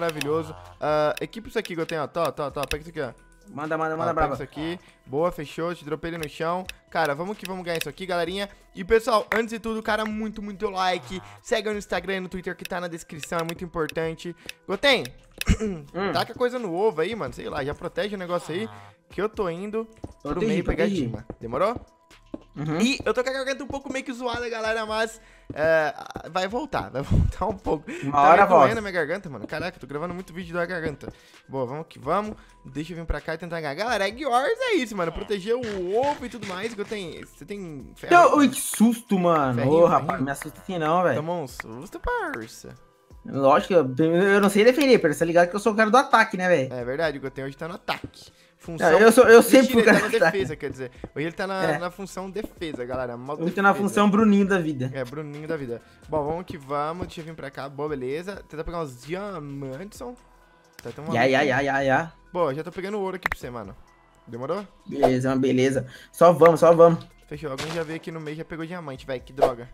maravilhoso. Uh, equipe isso aqui, Goten, ó. Tó, tó, tó. Pega isso aqui, ó. Manda, manda, manda ó, brava. isso aqui. Boa, fechou. Te dropei ele no chão. Cara, vamos que vamos ganhar isso aqui, galerinha. E, pessoal, antes de tudo, cara, muito, muito like. Segue no Instagram e no Twitter que tá na descrição. É muito importante. Goten, Hum. taca coisa no ovo aí, mano. Sei lá, já protege o negócio aí. Que eu tô indo pro meio pegar. Dima. Demorou? Uhum. E eu tô com a garganta um pouco meio que zoada, galera, mas é, vai voltar, vai voltar um pouco. Uma tá hora volta. minha garganta, mano. Caraca, tô gravando muito vídeo da garganta. Boa, vamos que vamos. Deixa eu vir pra cá e tentar ganhar. Galera, Egg Wars é isso, mano. Proteger o ovo e tudo mais. Que eu tenho. Você tem ferro? Então, ui, que susto, mano. Ferrinho, Ô, rapaz, me assusta assim não, velho. Tomou um susto, parça. Lógico, eu, eu não sei defender, Pedro. Você tá ligado que eu sou o cara do ataque, né, velho? É verdade, o Goten hoje tá no ataque. Função. Não, eu sou- eu sempre ele tá na defesa, quer dizer. Hoje ele tá na, É. na função defesa, galera. Modo Eu tô na função Bruninho da vida. É, Bruninho da vida. Bom, vamos que vamos. Deixa eu vir pra cá. Boa, beleza. Tentar pegar uns diamantes. Tá tão Ya, ya, ya, ya, ya. Boa, já tô pegando ouro aqui pra você, mano. Demorou? Beleza, uma beleza. Só vamos, só vamos. Fechou. Alguém já veio aqui no meio e já pegou diamante, velho. Que droga.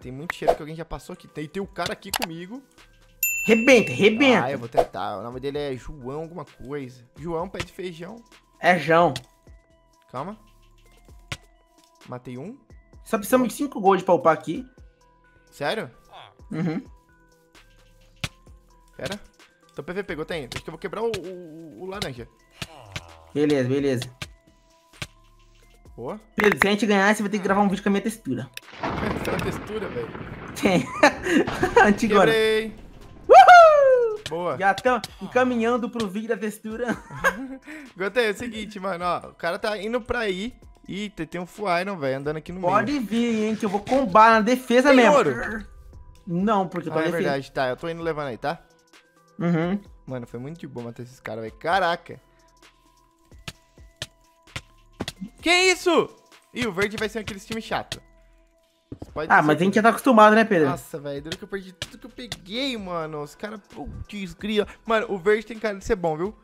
Tem muito cheiro que alguém já passou aqui. Tem, tem o cara aqui comigo. Rebenta, rebenta. Ah, eu vou tentar. O nome dele é João alguma coisa. João, pé de feijão. É João. Calma. Matei um. Só precisamos de 5 gold pra upar aqui. Sério? Uhum. Pera. Tô PVP, Goten. Acho que eu vou quebrar o, o, o laranja. Beleza, beleza. Boa. Pedro, se a gente ganhar, você vai ter que gravar um vídeo com a minha textura. Essa é textura, velho. Tem. Antigona. Quebrei. Boa. Já estamos encaminhando pro vídeo da textura. Gotei, é o seguinte, mano, ó. O cara tá indo pra aí. Ih, tem, um Full Iron, velho, andando aqui no meio. Pode vir, hein, que eu vou combar na defesa Tem mesmo. ouro? Não, porque eu tô Ah, na é defesa. verdade, tá. Eu tô indo levando aí, tá? Uhum. Mano, foi muito de boa matar esses caras, velho. Caraca. Que isso? Ih, o verde vai ser aquele time chato. Ah, mas gente já tá acostumado, né, Pedro? Nossa, velho, duro que eu perdi tudo que eu peguei, mano. Os caras, putz, grila. Mano, o verde tem cara de ser bom, viu?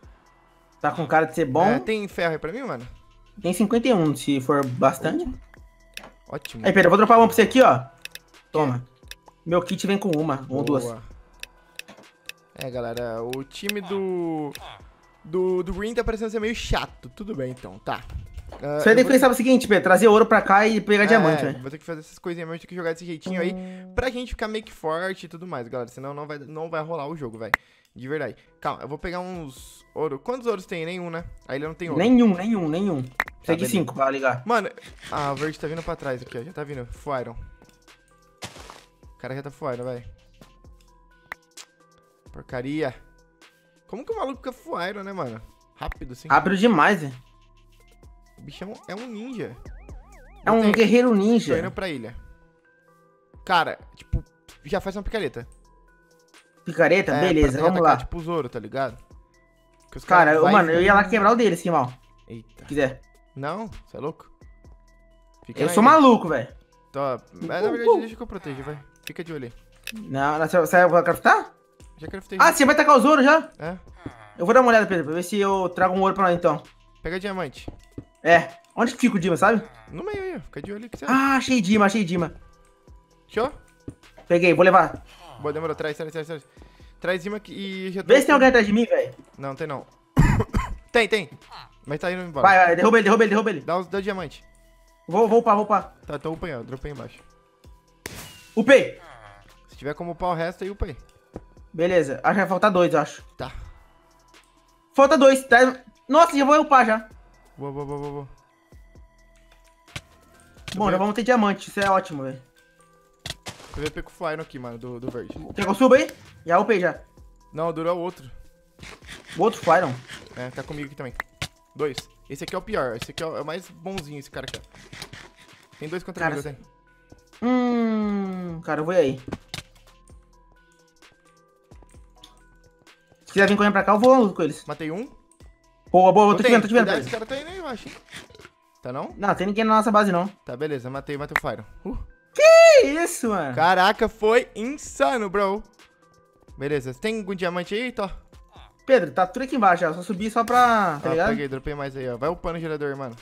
Tá com cara de ser bom. É, tem ferro aí pra mim, mano? Tem 51, se for bastante. Ótimo. Aí, Pedro, eu vou dropar uma pra você aqui, ó. Toma. Meu kit vem com uma, ou duas. É, galera, o time do. Do, do Green tá parecendo ser meio chato. Tudo bem, então, tá. Ah, Você ter eu que vou- pensar o seguinte, Pedro, trazer ouro pra cá e pegar diamante, É, velho. Vou ter que fazer essas coisinhas mesmo, ter que jogar desse jeitinho aí. Pra gente ficar meio que forte e tudo mais, galera. Senão não vai, não vai rolar o jogo, velho. De verdade. Calma, eu vou pegar uns ouro. Quantos ouros tem? Nenhum, né? Aí ele não tem ouro. Nenhum, nenhum, nenhum. De beleza. 5 pra ligar. Mano, ah, o verde tá vindo pra trás aqui, ó. Já tá vindo. Full Iron. O cara já tá full Iron, velho. Porcaria. Como que o maluco fica full Iron, né, mano? Rápido, assim. Rápido demais, velho. O bichão é um ninja. É um guerreiro Tô ninja. indo pra ilha. Cara, tipo, já faz uma picareta. Picareta? É, Beleza, vamos atacar, lá. Tipo o Zoro, tá ligado? Cara, eu- mano, e- eu ia lá quebrar o dele, assim, mal. Eita. Se quiser. Não, você é louco? Fica Eu sou ilha. maluco, velho. Tá, mas na verdade, deixa que eu protejo, vai. Fica de olho aí. Não, você vai craftar? Já craftei. Ah, você vai tacar os ouros já? É. Eu vou dar uma olhada, Pedro, pra ver se eu trago um ouro pra nós, então. Pega diamante. É. Onde que fica o Dima, sabe? No meio aí. Fica de olho que você Ah, achei Dima, achei Dima. Show? Peguei, vou levar. Boa, demorou. Traz, traz, traz, traz. Traz aqui e já tô... Vê se tem alguém atrás de mim, velho. Não, tem não. tem, tem. Mas tá indo embora. Vai, vai, derruba ele, derruba ele, derruba ele. Dá, os- dá o diamante. Vou, vou upar, vou upar. Tá, então upa aí, ó. Dropei embaixo. Upei. Se tiver como upar o resto, aí upa aí. Beleza, acho que vai faltar dois, eu acho. Tá. Falta dois. Traz... Nossa, já vou upar já. Boa, boa, boa, boa. Bom, já vamos ter diamante, isso é ótimo, velho. PVP com o Fire aqui, mano, do, do verde. Quer que eu suba aí? Já upei já. Não, dura o outro. O outro Fyron. É, tá comigo aqui também. Dois. Esse aqui é o pior. Esse aqui é o, é mais bonzinho, esse cara aqui, ó. Tem dois contra Cara, mim, eu. Hum, cara, eu vou ir aí. Se quiser vir correndo pra cá, eu vou com eles. Matei um. Boa, boa, Não tô te tem. vendo, tô te vendo. Esse cara tá indo eu acho, hein? Tá não? Não, tem ninguém na nossa base, não. Tá, beleza. Matei, matei o Fire. Uh. Que isso, mano? Caraca, foi insano, bro. Beleza. Tem algum diamante aí, Tó? Pedro, tá tudo aqui embaixo, ó. Só subi só pra. Tá Ah, ligado? peguei, dropei mais aí, ó. Vai upando o gerador, mano.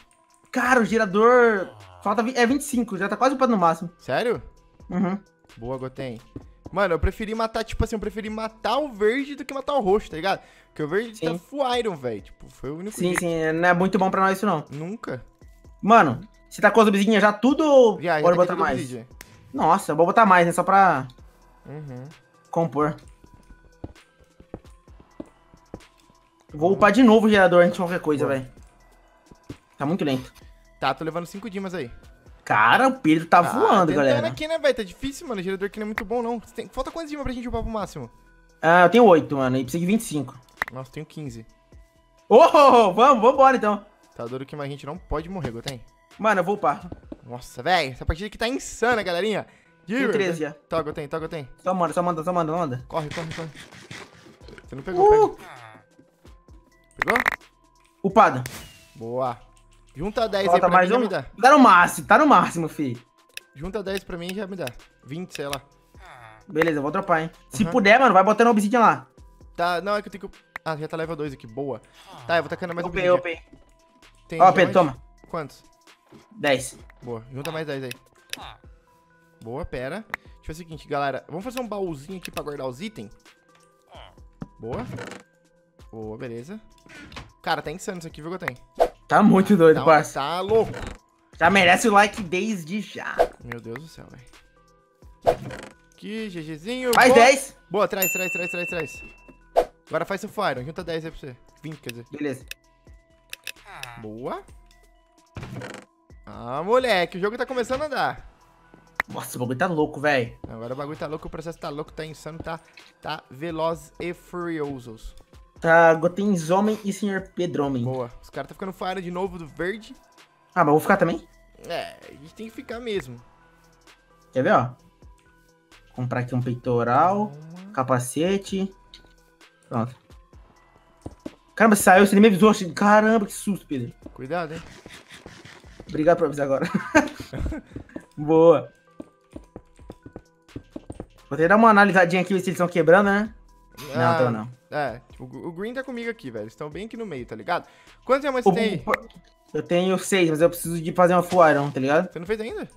Cara, o gerador. Falta. É 25, já tá quase upado no máximo. Sério? Uhum. Boa, Goten. Mano, eu preferi matar, tipo assim, eu preferi matar o verde do que matar o roxo, tá ligado? Porque o verde tá Sim. full iron, velho. Tipo, foi o único Sim, jeito. sim, não é muito bom pra nós isso não. Nunca. Mano, você tá com as obsidianhas já tudo? Já, já Bora tá botar mais. obsidian. Nossa, eu vou botar mais, né? Só pra Uhum. compor. Vou upar de novo o gerador antes de qualquer coisa, velho. Tá muito lento. Tá, tô levando 5 dimas aí. Cara, o Pedro tá voando, tentando galera. aqui, né, velho? Tá difícil, mano. O gerador aqui não é muito bom, não. Tem- Falta quantos dimas pra gente upar pro máximo? Ah, eu tenho 8, mano. E precisa de 25. Nossa, tenho 15. Ô, vamos, vambora então. Tá duro que mais a gente não pode morrer, Goten. Mano, eu vou upar. Nossa, velho. Essa partida aqui tá insana, galerinha. Tem 13 já. Tá, Goten, tá, Goten. Só manda, só manda, só manda, manda. Corre, corre, corre. Você não pegou, Uh, pega. Pegou? upado. Boa. Junta 10 aí Falta pra mais mim já um. me dá. Tá no máximo, tá no máximo, fi. Junta 10 pra mim já me dá. 20, sei lá. Beleza, eu vou dropar, hein. Se Uhum. puder, mano, vai botando obsidian lá. Tá, não, é que eu tenho que... Ah, já tá level 2 aqui, boa. Tá, eu vou tacando mais um Upei, upei. Tem Ó, já Pedro, toma. Quantos? 10. Boa, junta mais 10 aí. Boa, pera. Deixa eu fazer o seguinte, galera. Vamos fazer um baúzinho aqui pra guardar os itens. Boa. Boa, beleza. Cara, tá insano isso aqui, viu, Goten? Tá muito doido, Tá, parça. tá louco. Já merece o like desde já. Meu Deus do céu, velho. Aqui, GGzinho. Mais boa. 10. Boa, traz, traz, traz, traz, traz. Agora faz seu fire. Junta 10 aí pra você. 20, quer dizer. Beleza. Boa. Ah, moleque, o jogo tá começando a andar. Nossa, o bagulho tá louco, velho. Agora o bagulho tá louco, o processo tá louco, tá insano, tá, tá veloz e furiosos. Tá, Gotens Homem e Senhor Pedro Homem. Boa. Os caras tá ficando fire de novo do verde. Ah, mas eu vou ficar também. É, a gente tem que ficar mesmo. Quer ver, ó? Comprar aqui um peitoral, capacete. Pronto. Caramba, saiu, você nem me avisou. Caramba, que susto, Pedro. Cuidado, hein? Obrigado por avisar agora. Boa. Vou até dar uma analisadinha aqui, ver se eles estão quebrando, né? Não, Ah, então não. É, tipo, o Green tá comigo aqui, velho. Eles estão bem aqui no meio, tá ligado? Quantos diamantes O- você tem? Eu tenho seis, mas eu preciso de fazer uma iron, tá ligado? Você não fez ainda?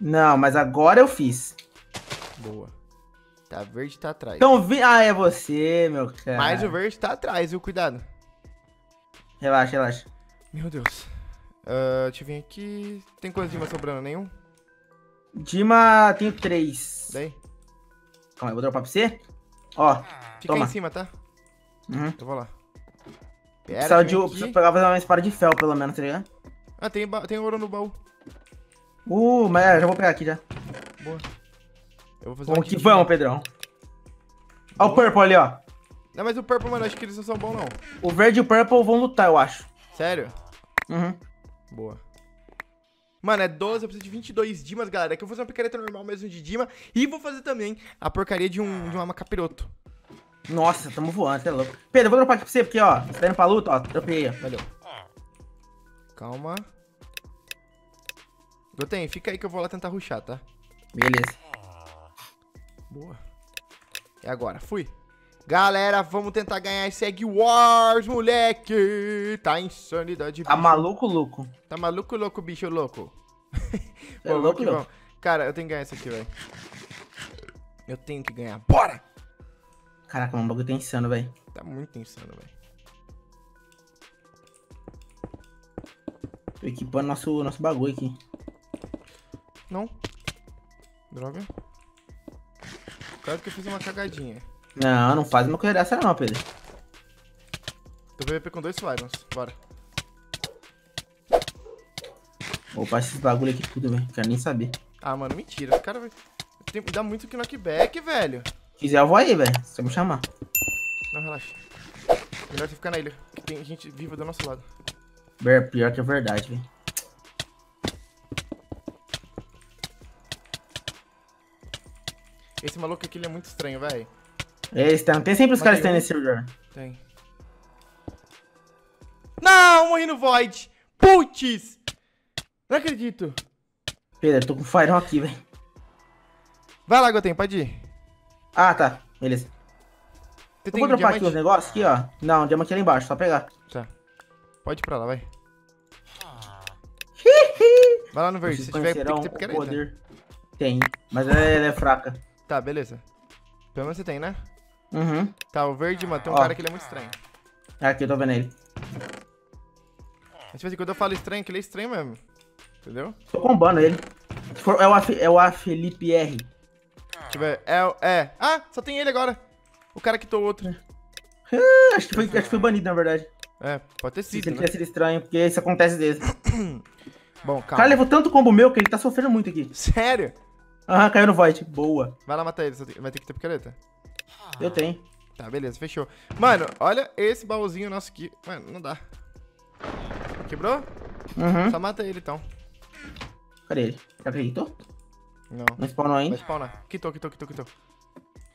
Não, mas agora eu fiz. Boa. Tá, verde tá atrás. Então, vi... ah, é você, meu cara. Mas o verde tá atrás, viu? Cuidado. Relaxa, relaxa. Meu Deus. Ah, deixa eu vir aqui. Tem quantos dimas sobrando? Nenhum? Dima, tenho três. Daí? Calma aí, vou dropar pra você. Ó, Fica Toma. aí em cima, tá? uhum. Eu vou lá. Pera, Precisava de aqui. pegar fazer uma espada de fel, pelo menos, tá ligado? Ah, tem, tem ouro no baú. Uh, mas é, já vou pegar aqui já. Boa. Eu vou fazer Vamos uma que vamos, Pedrão. Ó o purple ali, ó. Não, mas o purple, mano, acho que eles não são bons, não. O verde e o purple vão lutar, eu acho. Sério? Uhum. Boa. Mano, é 12, eu preciso de 22 dimas, galera. É que eu vou fazer uma picareta normal mesmo de dima. E vou fazer também a porcaria de um, de uma capiroto. Nossa, tamo voando, você é louco. Pedro, eu vou dropar aqui pra você, porque, ó, você tá indo pra luta, ó, dropei. Valeu. Calma. Goten, fica aí que eu vou lá tentar ruxar, tá? Beleza. Boa. É agora, fui. Galera, vamos tentar ganhar esse Egg Wars, moleque. Tá insanidade, Tá bicho. maluco, louco? Tá maluco, louco, bicho louco. É Pô, vamos louco, louco. Cara, eu tenho que ganhar isso aqui, velho. Eu tenho que ganhar. Bora! Caraca, o bagulho tá insano, velho. Tá muito insano, velho. Tô equipando nosso, nosso bagulho aqui. Não. Droga. Quase que eu fiz uma cagadinha. Não, não faz uma coisa dessa não, Pedro. Tô PVP com dois Flyrons. Bora. Vou upar esses bagulho aqui tudo, velho. Quero nem saber. Ah, mano, mentira. Esse cara vai... Tem... dá muito que knockback, velho. Se quiser, eu vou aí, velho. Só me chamar. Não, relaxa. Melhor você ficar na ilha. Que tem gente viva do nosso lado. Ber- Pior que é verdade, velho. Esse maluco aqui ele é muito estranho, velho. Eles têm, tem sempre os caras que estão nesse servidor. Tem. Não, morri no Void. Putz! Não acredito. Pedro, tô com Fire aqui, velho. Vai lá, Goten, pode ir. Ah, tá. Beleza. Você Eu vou um dropar aqui os negócios aqui, ó. Não, o diamante é lá embaixo, só pegar. Tá. Pode ir pra lá, vai. Vai lá no verde, se tiver, tem que ter picareta. poder. Tem, mas ela, ela é fraca. Tá, beleza. Pelo menos você tem, né? Uhum. Tá, o verde, mano, tem um Ó. cara que ele é muito estranho. É aqui, eu tô vendo ele. Mas, tipo assim, quando eu falo estranho, que ele é estranho mesmo. Entendeu? Tô combando ele. Se for- é, o A, é o A Felipe R. Deixa eu ver. É, é. Ah, só tem ele agora. O cara quitou o outro. Ah, Acho que foi, acho que foi banido, na verdade. É, pode ter Se sido, ele né? tivesse sido estranho, porque isso acontece desde. Bom, O cara calma. levou tanto combo meu que ele tá sofrendo muito aqui. Sério? Aham, caiu no void. Boa. Vai lá matar ele, vai ter que ter picareta. Eu tenho. Tá, beleza, fechou. Mano, olha esse baúzinho nosso aqui. Mano, não dá. Quebrou? Uhum. Só mata ele então. Cadê ele? Já acreditou? Não. Não spawnou Vai ainda? spawnar. Quitou, quitou, quitou, quitou.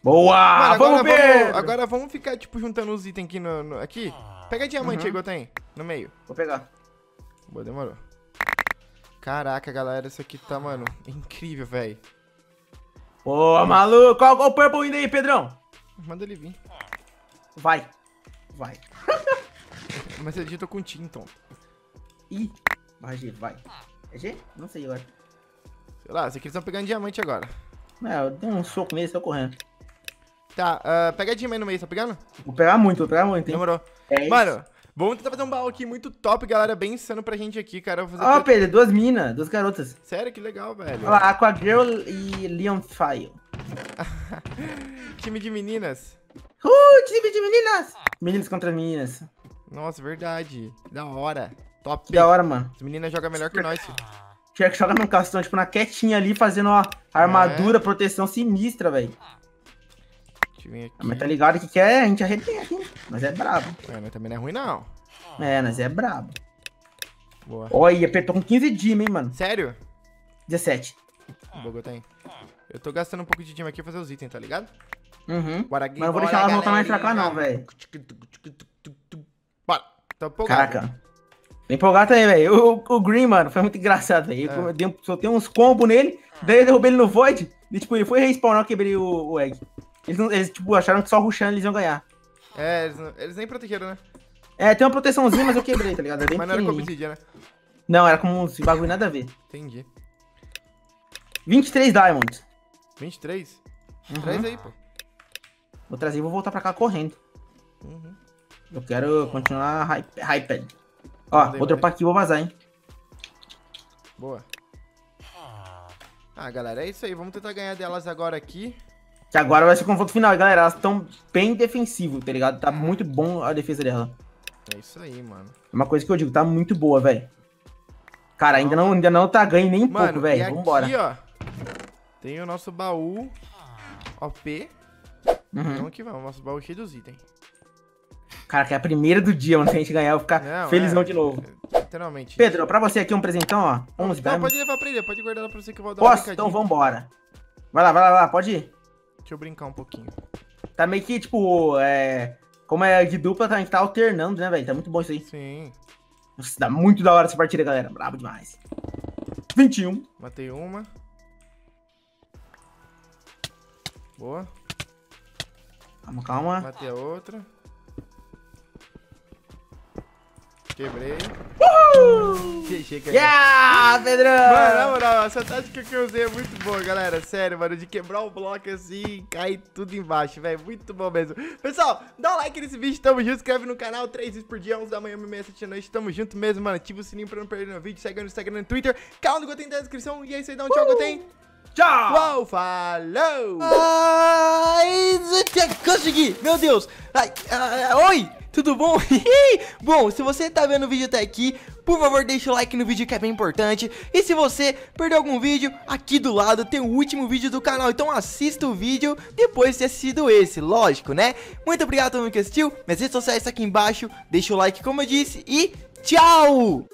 Boa! Mano, agora vamos vamos, ver! agora vamos ficar, tipo, juntando os itens aqui no. no- aqui. Pega diamante Uhum. aí, tem. No meio. Vou pegar. Boa, demorou. Caraca, galera, isso aqui tá, mano, incrível, velho. Boa, maluco! Qual, qual o purple indo aí, Pedrão? Manda ele vir. Vai. Vai. Mas eu digito com Tim, então. Ih. Vai, G, vai. É G? Não sei agora. Sei lá, sei que eles estão pegando diamante agora. Não, eu dei um soco nele e tô correndo. Tá, ah, pega diamante no meio, tá pegando? Vou pegar muito, vou pegar muito, hein? Demorou. É isso. Mano, vamos tentar fazer um baú aqui muito top, galera, bem insano pra gente aqui, cara. Ó, tudo- Pedro, duas minas, duas garotas. Sério, que legal, velho. Olha lá, Aqua Girl e Leon Fire. Time de meninas. Uh, time de meninas! Meninas contra meninas. Nossa, verdade. Da hora. Top. Que da hora, mano. As meninas jogam melhor que nós, filho. Tinha que jogar num castão, tipo, na quietinha ali, fazendo uma armadura, proteção sinistra, velho. Aqui. Mas tá ligado que quer, a gente arrebenta aqui. Nós é brabo. É, mas também não é ruim, não. É, nós é brabo. Boa. Olha, apertou com 15 dim, hein, mano. Sério? 17. Boa, eu tenho. Eu tô gastando um pouco de time aqui pra fazer os itens, tá ligado? Uhum. Bora, Mas não vou deixar elas voltar mais pra cá, não, velho. Bora. Tô empolgado. Caraca. Bem empolgado também, velho. O, o Green, mano, foi muito engraçado, velho. É. Eu soltei uns combos nele, daí eu derrubei ele no Void. E, tipo, ele foi respawnar, eu quebrei o, o Egg. Eles, não- eles, tipo, acharam que só rushando eles iam ganhar. É, eles, não- eles nem protegeram, né? É, tem uma proteçãozinha, mas eu quebrei, tá ligado? É bem Mas não era com obsidian, né? Não, era com uns bagulho nada a ver. Entendi. 23 diamonds. 23? Uhum. Traz aí, pô. Vou trazer e vou voltar pra cá correndo. Uhum. Eu quero continuar hype- hyped. Ó, Mandei, vou dropar aqui e vou vazar, hein? Boa. Ah, galera, é isso aí. Vamos tentar ganhar delas agora aqui. Que agora vai ser o confronto final, galera. Elas estão bem defensivo, tá ligado? Tá muito bom a defesa dela. É isso aí, mano. É uma coisa que eu digo, tá muito boa, velho. Cara, ainda não, ainda não tá ganho nem um Mano, pouco, velho. aqui, Vambora. ó. Tem o nosso baú OP. Uhum. Vamos que vamos. Nosso baú cheio dos itens. Cara, que é a primeira do dia, mano. Se a gente ganhar, eu vou ficar Não, felizão é, de novo. Literalmente. Pedro, pra você aqui um presentão, ó. 11 Não, pode levar pra ele. Pode guardar pra você que eu vou dar Posso? Então vambora. Vai lá, vai lá, vai lá, pode ir. Deixa eu brincar um pouquinho. Tá meio que, tipo, é... Como é de dupla, tá- a gente tá alternando, né, velho? Tá muito bom isso aí. Sim. Nossa, dá muito da hora essa partida, galera. Brabo demais. 21. Matei uma. Boa. Calma, calma. Matei a outra. Quebrei. Que chega. Yeah, Pedrão! Mano, na moral, essa tática que eu usei é muito boa, galera. Sério, mano, de quebrar o bloco assim e cair tudo embaixo, velho. Muito bom mesmo. Pessoal, dá um like nesse vídeo, tamo junto, inscreve no canal, 3 vezes por dia, 11 da manhã, 1 meia, 7 da noite, tamo junto mesmo, mano. Ativa o sininho pra não perder no vídeo, segue no Instagram e no Twitter, canal do Goten tá na descrição, e é isso aí, dá um tchau, Goten. Tchau! Uau, falou! Ai, consegui! Meu Deus! Ai, ah, oi! Tudo bom? bom, se você tá vendo o vídeo até aqui, por favor deixa o like no vídeo que é bem importante. E se você perdeu algum vídeo, aqui do lado tem o último vídeo do canal. Então assista o vídeo depois de ter assistido esse, lógico, né? Muito obrigado a todo mundo que assistiu. Minhas redes sociais estão aqui embaixo. Deixa o like como eu disse e tchau!